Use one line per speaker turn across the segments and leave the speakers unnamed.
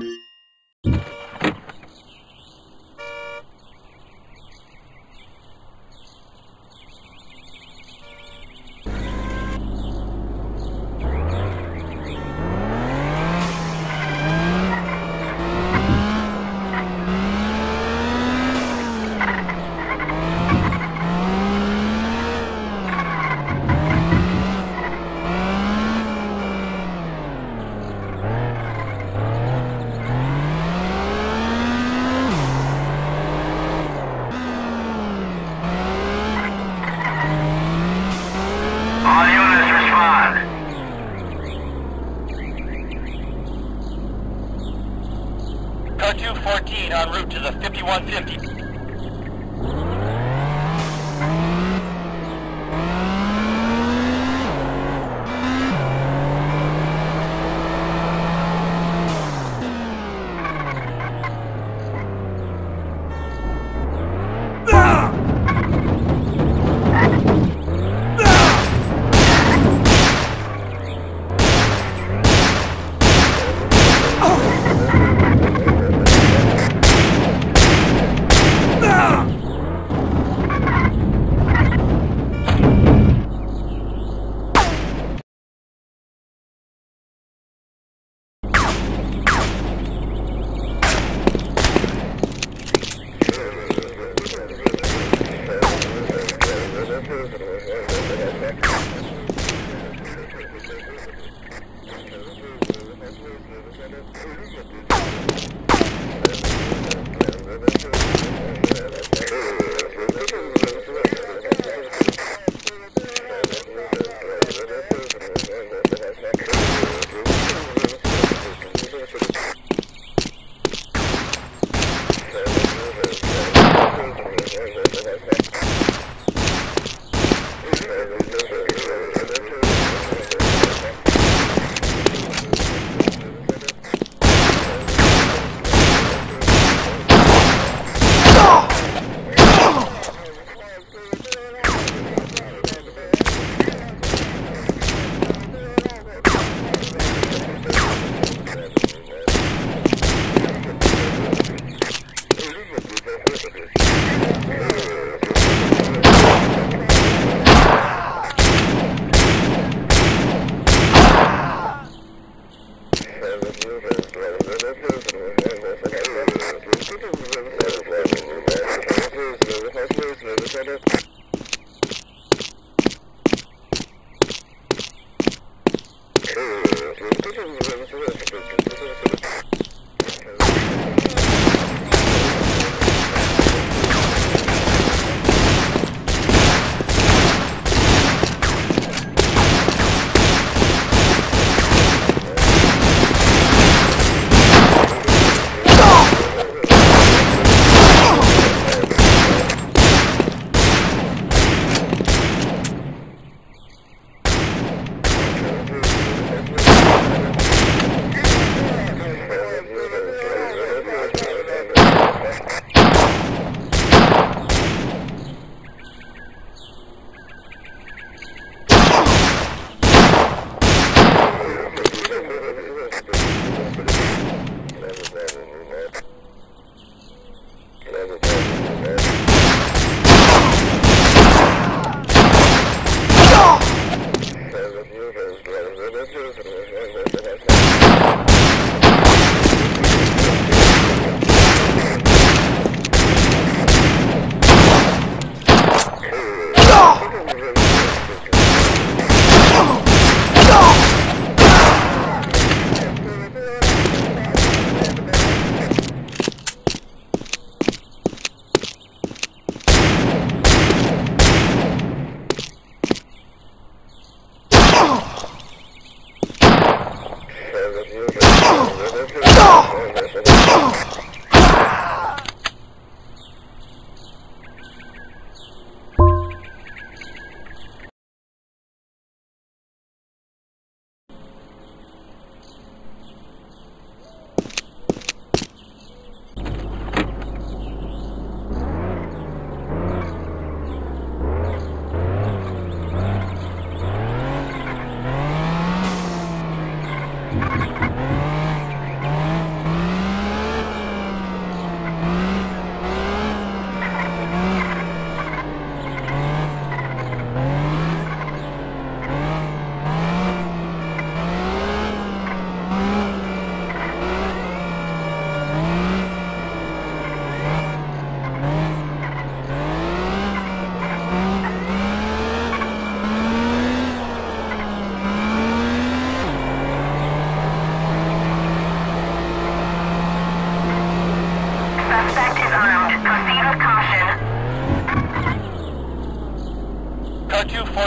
you 5150. there, there, there, there. Bye.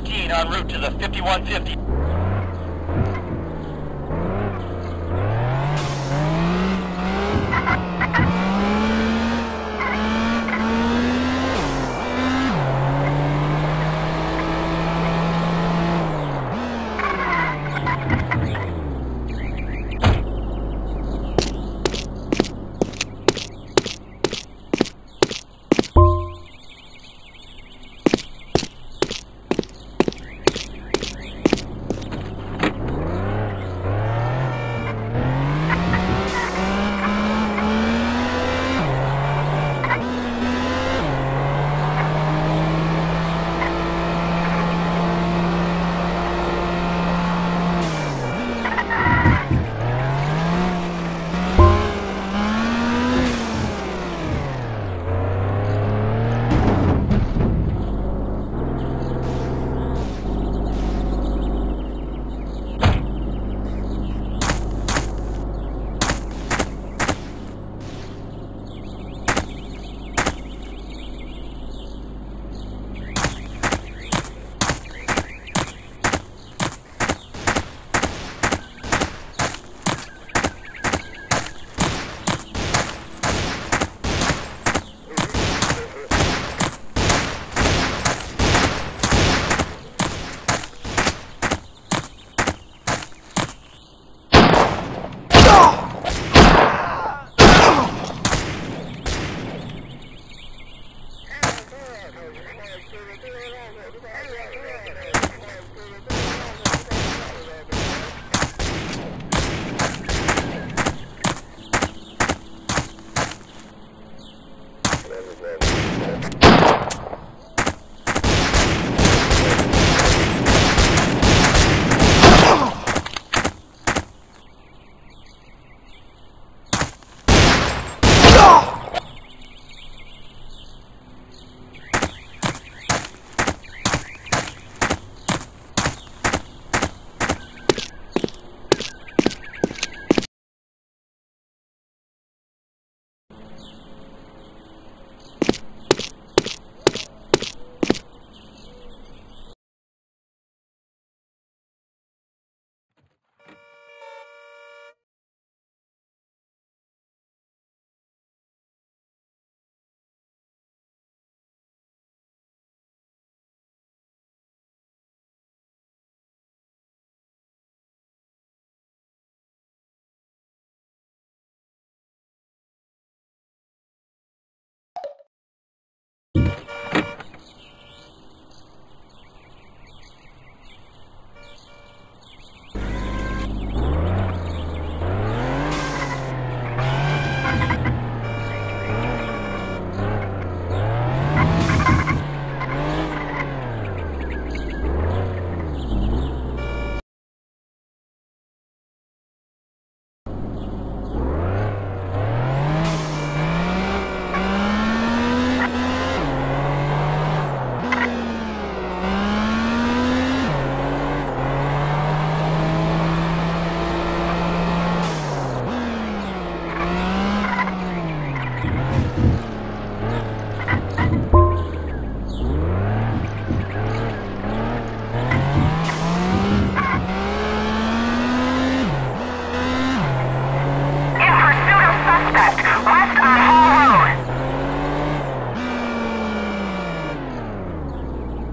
Car 214 en route to the 5150.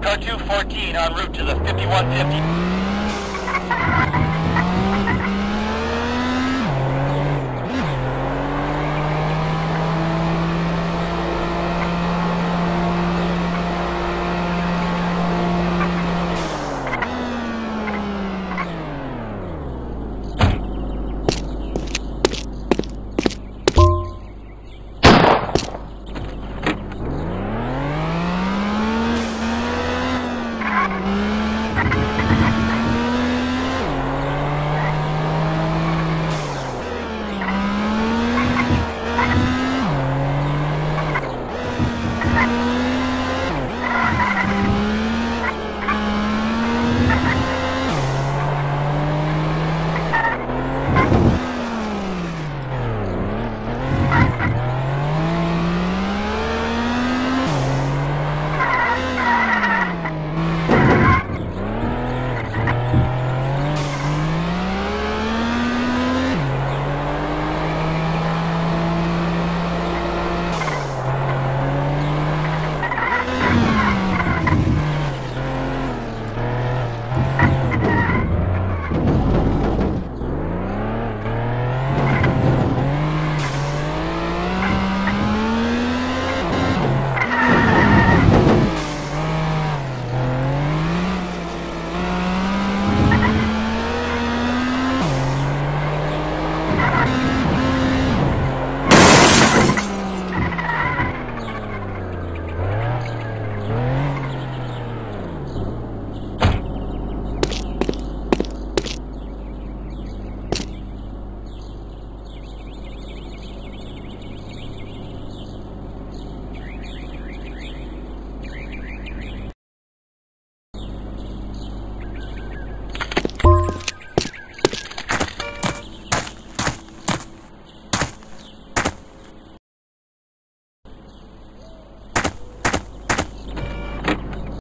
Car 214 en route to the 5150.